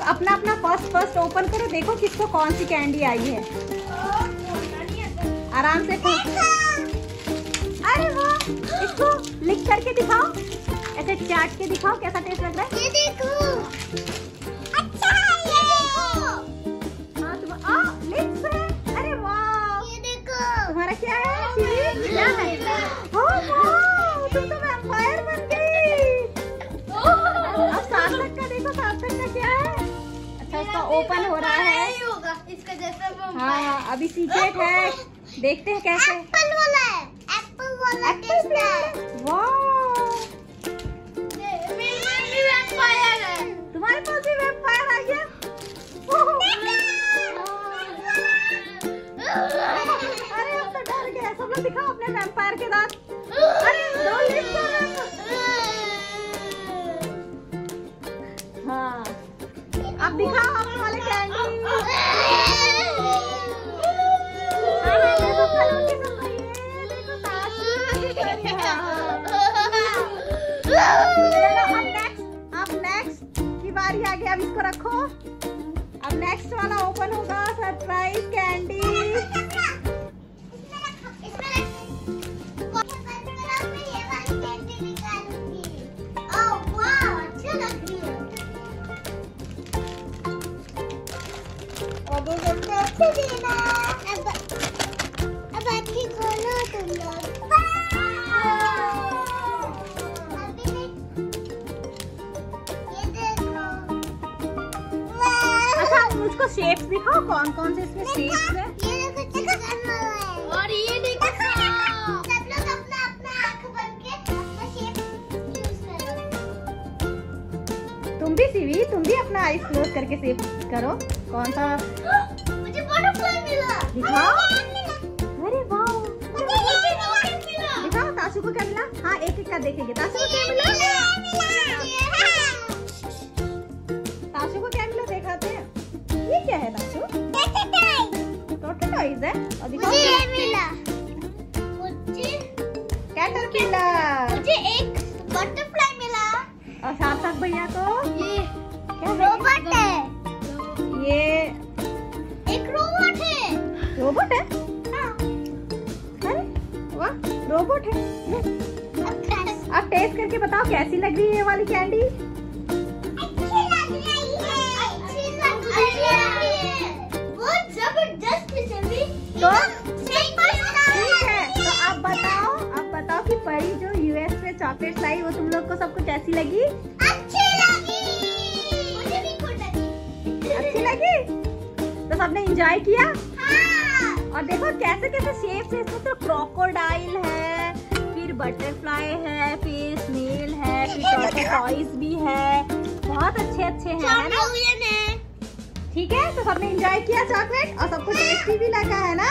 लोग अपना अपना फ़र्स्ट फ़र्स्ट ओपन करो देखो किसको कौन सी कैंडी आई है। आराम से खोल अरे वाह इसको लिख करके दिखाओ। ऐसे चाट के दिखाओ कैसा टेस्ट लग रहा है। ये देखो। अच्छा है ये। देखो हाँ तुम आ लिप्स अरे वाह। ये देखो। तुम्हारा क्या है? क्या है ओह वाह तुम तो ओपन हो रहा है। इसका जैसा हाँ। अभी सीक्रेट है। देखते हैं कैसे। एप्पल वाला है। एप्पल वाला एप्पल टेस्ट फ्लेवर वाह। मेरी वैम्पायर तुम्हारे पास भी वैम्पायर आ गया अरे अब तो डर गए। सब लोग दिखाओ अपने वैम्पायर के दांत। अरे दो लिप्स हो। हाँ। अब दिखाओ। इसको रखो। अब नेक्स्ट वाला ओपन होगा सरप्राइज़ कैंडी अब मुझको शेप्स दिखाओ कौन कौन से इसमें शेप्स है? है। और ये देखो सब लोग अपना अपना आँख बंद के अपना शेप यूज़ करो। तुम भी सीवी तुम भी अपना आईज क्लोज करके शेप करो। कौन सा मुझे बटरफ्लाई मिला। दिखाओ। अरे वाह। दिखाओ ताशु को क्या मिला? हाँ एक एक का देखेंगे। ताशु को क्या मिला। टोटल है और दिखाओ मुझे ये मिला मुझे कैटरपिलर मुझे एक बटरफ्लाई मिला और सार्थक भैया को ये क्या रोबोट है ये एक रोबोट है रोबोट है हाँ अरे वाह रोबोट है अब टेस्ट करके बताओ कैसी लग रही है ये वाली कैंडी तो तो अब बताओ अब बताओ कि परी जो यूएस से चॉकलेट लाई वो तुम लोग को सबको कैसी लगी? अच्छी लगी। मुझे भी खुद लगी। अच्छी लगी? तो सबने एंजॉय किया? हाँ। और देखो कैसे कैसे शेप है इसमें तो क्रोकोडाइल है फिर बटरफ्लाई है फिर स्नेल है फिर टॉयज भी है। बहुत अच्छे अच्छे हैं है ना? है। ठीक है? तो सबने एंजॉय किया चॉकलेट और सबको टेस्टी भी लगा है ना?